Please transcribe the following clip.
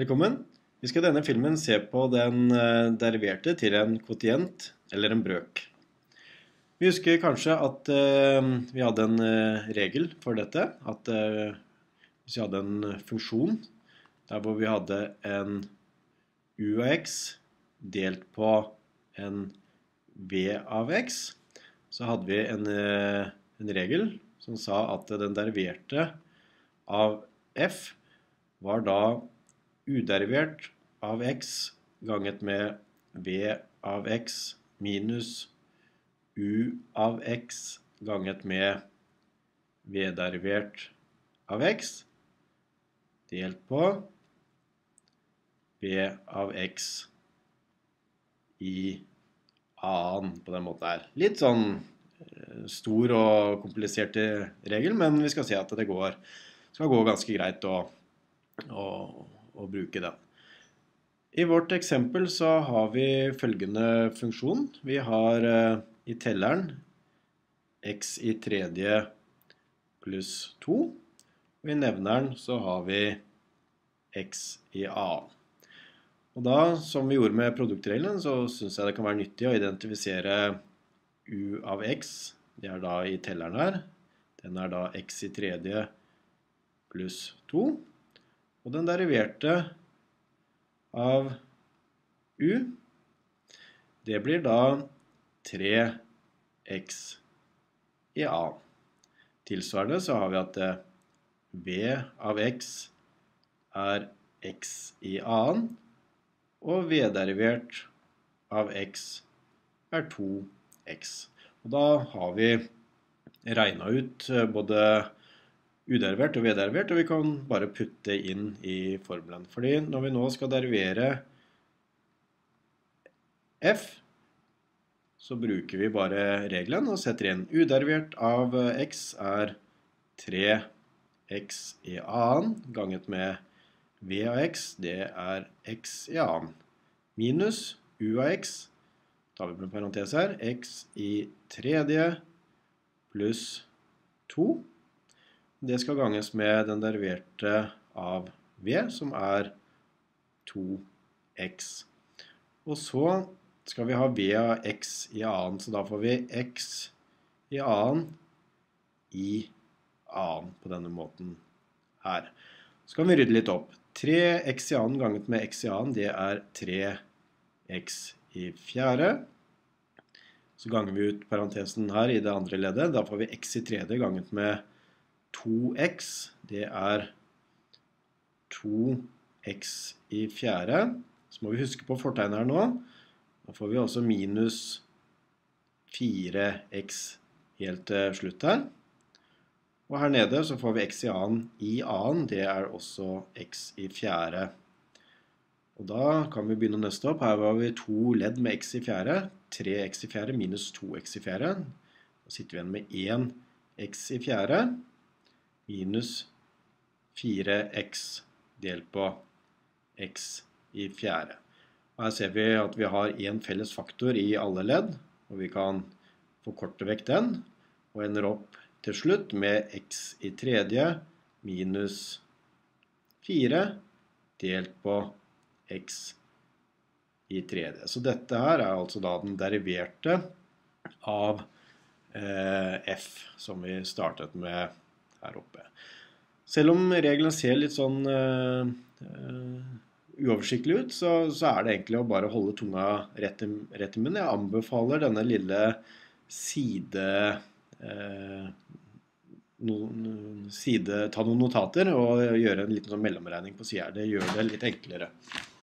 Velkommen. Vi skal i denne filmen se på den eh, deriverte til en kvotient eller en brøk. Vi husker kanskje at uh, vi hadde en uh, regel for dette. At hvis vi hadde en funksjon der hvor vi hadde en u av x delt på en v av x, så hadde vi en, en regel som sa at den deriverte av f var da uderivert av x ganget med v av x minus u av x ganget med v-derivert av x delt på v av x i annen på den måten her. Litt sånn eh, stor og komplisert regel, men vi skal se at det går, skal gå ganske greit å, å bruke den. I vårt eksempel så har vi følgende funksjon. Vi har uh, i telleren x i tredje pluss 2. Og i nevneren så har vi x i a. Og da, som vi gjorde med produktregelen, så syns jeg det kan være nyttig å identifisere u av x. Det er da i telleren her. Den er da x i tredje pluss 2. Og den deriverte av u, det blir da 3x i a. Tilsvarende så har vi at v av x er x i annen, og v-derivert av x er 2x. Og da har vi regna ut både uderivert og vedderivert, og vi kan bare putte inn i formelen. Fordi når vi nå skal derivere f, så bruker vi bare regelen og setter inn uderivert av x er 3x i annen ganget med v av x, det er x i annen. Minus u av x, tar vi med parentes her, x i tredje pluss 2 det skal ganges med den deriverte av v, som er 2x. Og så skal vi ha v av x i annen, så da får vi x i annen i annen på denne måten her. Så kan vi rydde litt opp. 3x i annen ganget med x i annen, det er 3x i fjerde. Så ganger vi ut parentesen her i det andre leddet. Da får vi x i tredje ganget med 2x, det er 2x i fjerde. Så må vi huske på fortegnet her nå. Da får vi også minus 4x helt til slutt her. Og her nede så får vi x i annen i annen, det er også x i fjerde. Og da kan vi begynne å nøste opp. Her var vi to ledd med x i fjerde. 3x i fjerde minus 2x i fjerde. Da sitter vi igjen med 1x i fjerde minus 4x delt på x i fjerde. Og her ser vi at vi har en felles faktor i alle ledd, og vi kan forkorte vekk den, og ender opp til slutt med x i tredje minus 4 delt på x i tredje. Så dette her er altså da den deriverte av eh, f, som vi startet med her oppe. Selv om reglene ser litt sånn uh, uh, uoversiktlig ut, så, så, er det egentlig å bare holde tunga rett i, rett i munnen. Jeg anbefaler denne lille side... Uh, no, side, ta noen notater og gjøre en liten sånn mellomregning på sida. Det gjør det litt enklere.